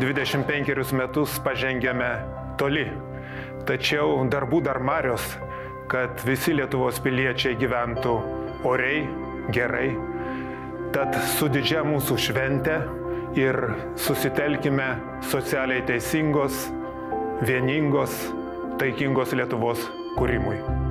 25 metus pažengėme toli, tačiau darbų dar marios, kad visi Lietuvos piliečiai gyventų oriai, gerai. Tad su didžia mūsų švente ir susitelkime socialiai teisingos, vieningos, taikingos Lietuvos kūrimui.